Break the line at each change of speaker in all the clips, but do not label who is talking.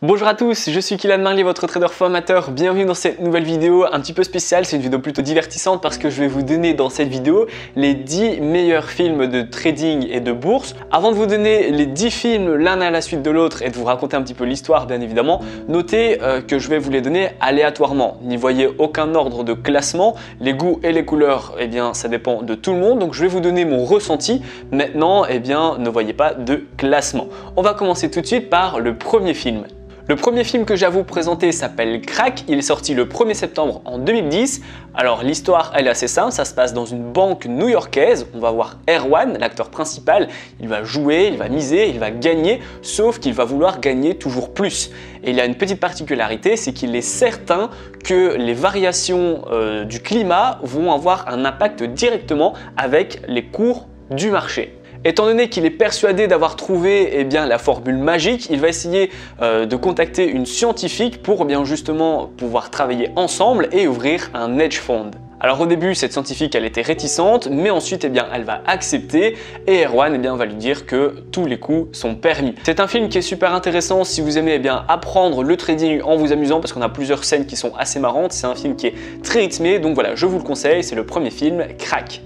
Bonjour à tous, je suis Kylian Marley, votre trader formateur. Bienvenue dans cette nouvelle vidéo un petit peu spéciale. C'est une vidéo plutôt divertissante parce que je vais vous donner dans cette vidéo les 10 meilleurs films de trading et de bourse. Avant de vous donner les 10 films l'un à la suite de l'autre et de vous raconter un petit peu l'histoire, bien évidemment, notez euh, que je vais vous les donner aléatoirement. N'y voyez aucun ordre de classement. Les goûts et les couleurs, eh bien, ça dépend de tout le monde. Donc, je vais vous donner mon ressenti. Maintenant, eh bien, ne voyez pas de classement. On va commencer tout de suite par le premier film. Le premier film que j'ai à vous présenter s'appelle Crack, il est sorti le 1er septembre en 2010. Alors l'histoire elle est assez simple, ça se passe dans une banque new-yorkaise, on va voir Erwan, l'acteur principal, il va jouer, il va miser, il va gagner, sauf qu'il va vouloir gagner toujours plus. Et il a une petite particularité, c'est qu'il est certain que les variations euh, du climat vont avoir un impact directement avec les cours du marché. Étant donné qu'il est persuadé d'avoir trouvé eh la formule magique, il va essayer euh, de contacter une scientifique pour bien justement pouvoir travailler ensemble et ouvrir un hedge fund. Alors au début, cette scientifique, elle était réticente, mais ensuite, eh elle va accepter et Erwan eh va lui dire que tous les coups sont permis. C'est un film qui est super intéressant si vous aimez eh bien, apprendre le trading en vous amusant parce qu'on a plusieurs scènes qui sont assez marrantes. C'est un film qui est très rythmé, donc voilà, je vous le conseille, c'est le premier film, Crack.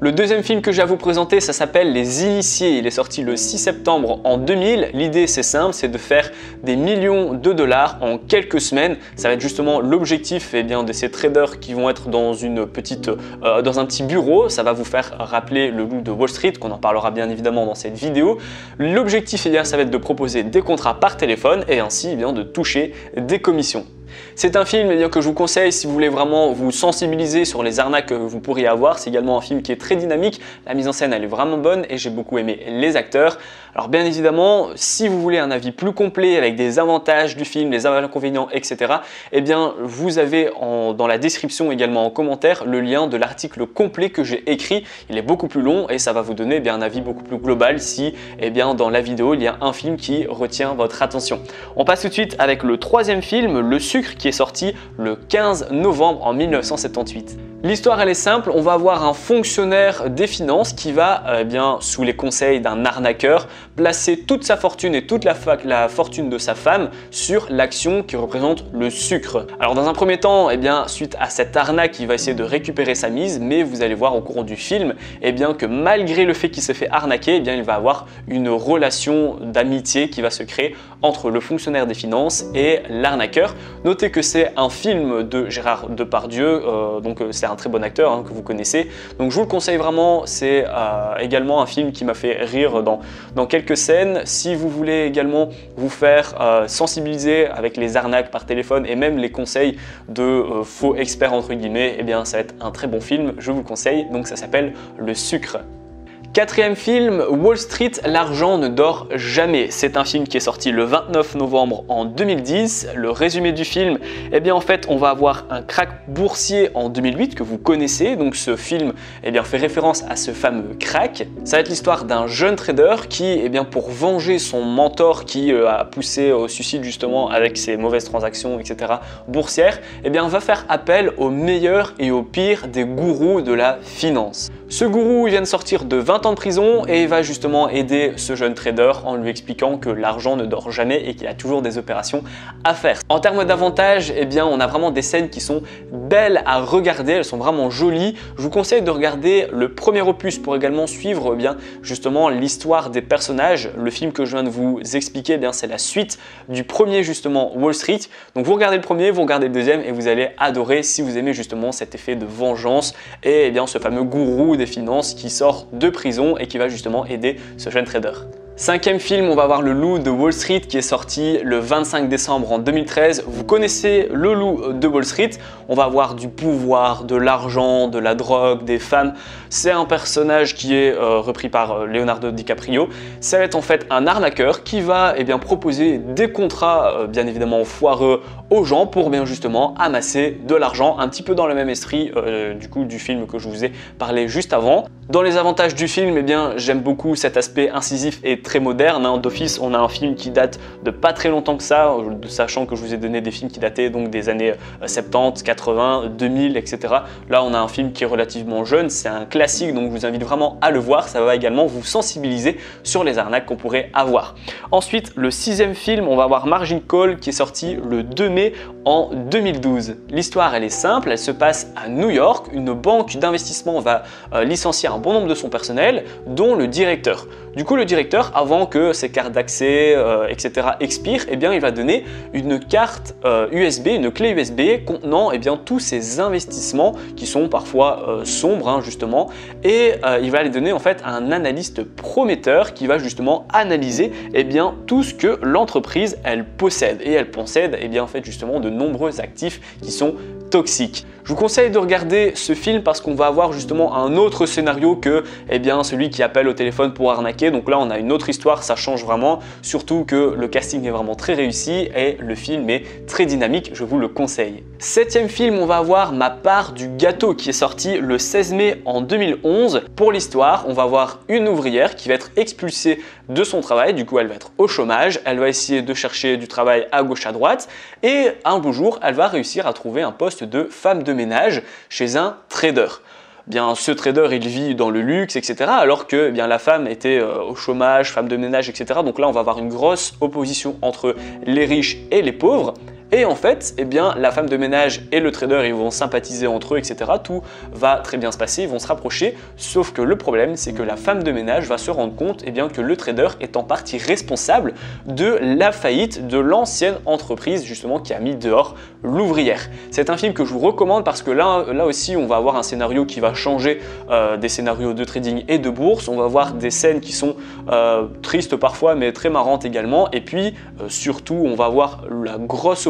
Le deuxième film que j'ai à vous présenter, ça s'appelle Les Initiés. Il est sorti le 6 septembre en 2000. L'idée, c'est simple, c'est de faire des millions de dollars en quelques semaines. Ça va être justement l'objectif eh de ces traders qui vont être dans, une petite, euh, dans un petit bureau. Ça va vous faire rappeler le loup de Wall Street, qu'on en parlera bien évidemment dans cette vidéo. L'objectif, eh bien, ça va être de proposer des contrats par téléphone et ainsi eh de toucher des commissions. C'est un film que je vous conseille si vous voulez vraiment vous sensibiliser sur les arnaques que vous pourriez avoir. C'est également un film qui est très dynamique. La mise en scène, elle est vraiment bonne et j'ai beaucoup aimé les acteurs. Alors bien évidemment, si vous voulez un avis plus complet avec des avantages du film, les inconvénients, etc., eh bien vous avez dans la description également en commentaire le lien de l'article complet que j'ai écrit. Il est beaucoup plus long et ça va vous donner eh un avis beaucoup plus global si eh bien, dans la vidéo il y a un film qui retient votre attention. On passe tout de suite avec le troisième film, Le sucre, qui est sorti le 15 novembre en 1978. L'histoire elle est simple, on va avoir un fonctionnaire des finances qui va, eh bien, sous les conseils d'un arnaqueur, placer toute sa fortune et toute la, la fortune de sa femme sur l'action qui représente le sucre. Alors dans un premier temps, eh bien, suite à cette arnaque, il va essayer de récupérer sa mise, mais vous allez voir au cours du film eh bien, que malgré le fait qu'il se fait arnaquer, eh bien, il va avoir une relation d'amitié qui va se créer entre le fonctionnaire des finances et l'arnaqueur. Notez que c'est un film de Gérard Depardieu, euh, donc euh, c'est un très bon acteur hein, que vous connaissez. Donc je vous le conseille vraiment, c'est euh, également un film qui m'a fait rire dans, quelques scènes. Si vous voulez également vous faire sensibiliser avec les arnaques par téléphone et même les conseils de faux experts entre guillemets, eh bien ça va être un très bon film, je vous le conseille. Donc ça s'appelle Le Sucre. Quatrième film, Wall Street, l'argent ne dort jamais. C'est un film qui est sorti le 29 novembre en 2010. Le résumé du film, eh bien en fait, on va avoir un crack boursier en 2008 que vous connaissez. Donc ce film, eh bien fait référence à ce fameux crack. Ça va être l'histoire d'un jeune trader qui, eh bien pour venger son mentor qui euh, a poussé au suicide justement avec ses mauvaises transactions, etc. boursières, eh bien va faire appel aux meilleurs et aux pires des gourous de la finance. Ce gourou vient de sortir de 20 ans de prison et va justement aider ce jeune trader en lui expliquant que l'argent ne dort jamais et qu'il a toujours des opérations à faire. En termes d'avantages, eh bien on a vraiment des scènes qui sont belles à regarder, elles sont vraiment jolies. Je vous conseille de regarder le premier opus pour également suivre eh bien justement l'histoire des personnages. Le film que je viens de vous expliquer, eh bien c'est la suite du premier justement Wall Street. Donc vous regardez le premier, vous regardez le deuxième et vous allez adorer si vous aimez justement cet effet de vengeance et eh bien ce fameux gourou des finances qui sort de prison et qui va justement aider ce jeune trader. Cinquième film, on va voir Le Loup de Wall Street qui est sorti le 25 décembre en 2013. Vous connaissez le Loup de Wall Street. On va avoir du pouvoir, de l'argent, de la drogue, des femmes. C'est un personnage qui est euh, repris par euh, Leonardo DiCaprio. Ça va être en fait un arnaqueur qui va eh bien, proposer des contrats euh, bien évidemment foireux aux gens pour bien justement amasser de l'argent. Un petit peu dans le même esprit du coup du film que je vous ai parlé juste avant. Dans les avantages du film, eh bien j'aime beaucoup cet aspect incisif et très moderne. Hein. D'office, on a un film qui date de pas très longtemps que ça, sachant que je vous ai donné des films qui dataient donc des années 70, 80, 2000, etc. Là, on a un film qui est relativement jeune, c'est un classique, donc je vous invite vraiment à le voir. Ça va également vous sensibiliser sur les arnaques qu'on pourrait avoir. Ensuite, le sixième film, on va avoir Margin Call qui est sorti le 2 mai en 2012. L'histoire, elle est simple, elle se passe à New York. Une banque d'investissement va euh, licencier un bon nombre de son personnel, dont le directeur. Du coup, le directeur, avant que ses cartes d'accès, euh, etc. expirent, eh bien, il va donner une carte USB, euh, une clé USB contenant eh bien, tous ses investissements qui sont parfois sombres, hein, justement, et il va les donner en fait à un analyste prometteur qui va justement analyser eh bien, tout ce que l'entreprise elle possède et elle possède bien, en fait, justement de nombreux actifs qui sont toxiques. Je vous conseille de regarder ce film parce qu'on va avoir justement un autre scénario que eh bien, celui qui appelle au téléphone pour arnaquer. Donc là, on a une autre histoire, ça change vraiment. Surtout que le casting est vraiment très réussi et le film est très dynamique, je vous le conseille. Septième film, on va avoir Ma part du gâteau qui est sorti le 16 mai en 2011. Pour l'histoire, on va avoir une ouvrière qui va être expulsée de son travail, du coup elle va être au chômage, elle va essayer de chercher du travail à gauche à droite et un beau jour, elle va réussir à trouver un poste de femme de ménage chez un trader. Bien, ce trader, il vit dans le luxe, etc. Alors que eh bien, la femme était euh, au chômage, femme de ménage, etc. Donc là, on va avoir une grosse opposition entre les riches et les pauvres. Et en fait, eh bien, la femme de ménage et le trader, ils vont sympathiser entre eux, etc. Tout va très bien se passer, ils vont se rapprocher. Sauf que le problème, c'est que la femme de ménage va se rendre compte eh bien, que le trader est en partie responsable de la faillite de l'ancienne entreprise, justement, qui a mis dehors l'ouvrière. C'est un film que je vous recommande parce que là, là aussi, on va avoir un scénario qui va changer euh, des scénarios de trading et de bourse. On va voir des scènes qui sont euh, tristes parfois, mais très marrantes également. Et puis, euh, surtout, on va voir la grosse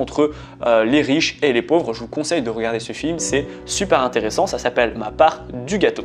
entre euh, les riches et les pauvres. Je vous conseille de regarder ce film, c'est super intéressant, ça s'appelle Ma part du gâteau.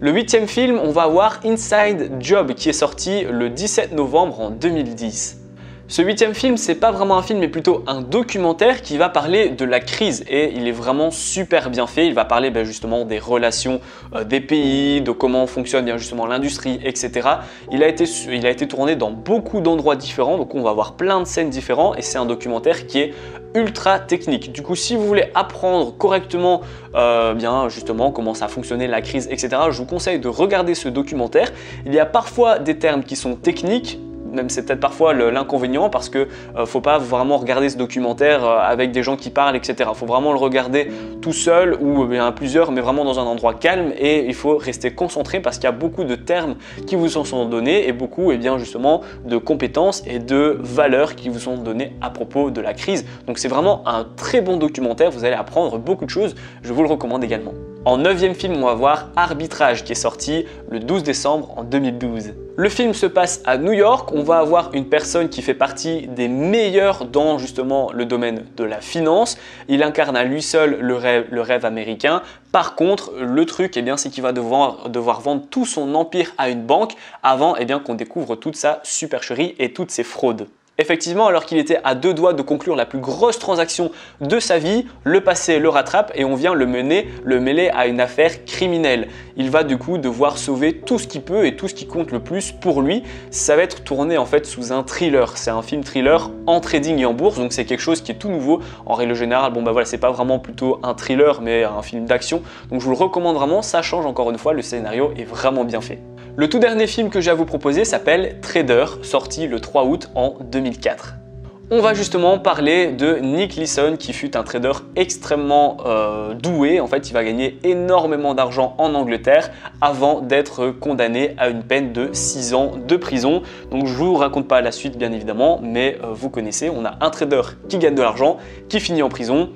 Le huitième film, on va voir Inside Job qui est sorti le 17 novembre en 2010. Ce huitième film, c'est pas vraiment un film, mais plutôt un documentaire qui va parler de la crise et il est vraiment super bien fait. Il va parler ben, justement des relations euh, des pays, de comment fonctionne bien justement l'industrie, etc. Il a, été, tourné dans beaucoup d'endroits différents, donc on va voir plein de scènes différentes et c'est un documentaire qui est ultra technique. Du coup, si vous voulez apprendre correctement euh, bien justement comment ça fonctionnait la crise, etc., je vous conseille de regarder ce documentaire. Il y a parfois des termes qui sont techniques, même c'est peut-être parfois l'inconvénient parce que euh, faut pas vraiment regarder ce documentaire euh, avec des gens qui parlent, etc. Faut vraiment le regarder tout seul ou bien à plusieurs, mais vraiment dans un endroit calme et il faut rester concentré parce qu'il y a beaucoup de termes qui vous sont donnés et beaucoup et eh bien justement de compétences et de valeurs qui vous sont données à propos de la crise. Donc c'est vraiment un très bon documentaire, vous allez apprendre beaucoup de choses, je vous le recommande également. En neuvième film, on va voir Arbitrage qui est sorti le 12 décembre en 2012. Le film se passe à New York, on va avoir une personne qui fait partie des meilleurs dans justement le domaine de la finance. Il incarne à lui seul le rêve, américain. Par contre, le truc, eh c'est qu'il va devoir, vendre tout son empire à une banque avant eh qu'on découvre toute sa supercherie et toutes ses fraudes. Effectivement, alors qu'il était à deux doigts de conclure la plus grosse transaction de sa vie, le passé le rattrape et on vient le mener, le mêler à une affaire criminelle. Il va du coup devoir sauver tout ce qu'il peut et tout ce qui compte le plus pour lui. Ça va être tourné en fait sous un thriller. C'est un film thriller en trading et en bourse, donc c'est quelque chose qui est tout nouveau. En règle générale, bon bah voilà, c'est pas vraiment plutôt un thriller mais un film d'action. Donc je vous le recommande vraiment, ça change encore une fois, le scénario est vraiment bien fait. Le tout dernier film que j'ai à vous proposer s'appelle Trader, sorti le 3 août en 2004. On va justement parler de Nick Leeson qui fut un trader extrêmement euh, doué. En fait, il va gagner énormément d'argent en Angleterre avant d'être condamné à une peine de 6 ans de prison. Donc je vous raconte pas la suite bien évidemment, mais euh, vous connaissez, on a un trader qui gagne de l'argent, qui finit en prison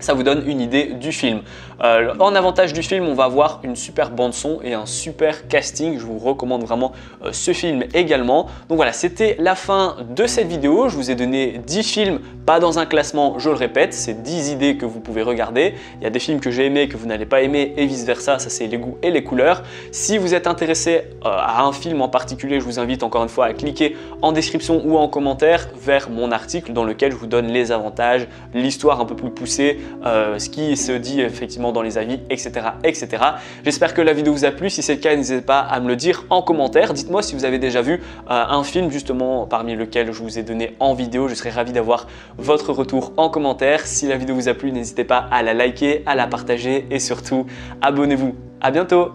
ça vous donne une idée du film. Euh, en avantage du film, on va avoir une super bande son et un super casting. Je vous recommande vraiment euh, ce film également. Donc voilà, c'était la fin de cette vidéo. Je vous ai donné 10 films, pas dans un classement, je le répète, c'est 10 idées que vous pouvez regarder. Il y a des films que j'ai aimés, que vous n'allez pas aimer et vice versa, ça c'est les goûts et les couleurs. Si vous êtes intéressé euh, à un film en particulier, je vous invite encore une fois à cliquer en description ou en commentaire vers mon article dans lequel je vous donne les avantages, l'histoire un peu plus poussée, euh, ce qui se dit effectivement dans les avis, etc. etc. J'espère que la vidéo vous a plu. Si c'est le cas, n'hésitez pas à me le dire en commentaire. Dites-moi si vous avez déjà vu un film justement parmi lequel je vous ai donné en vidéo. Je serais ravi d'avoir votre retour en commentaire. Si la vidéo vous a plu, n'hésitez pas à la liker, à la partager et surtout abonnez-vous. À bientôt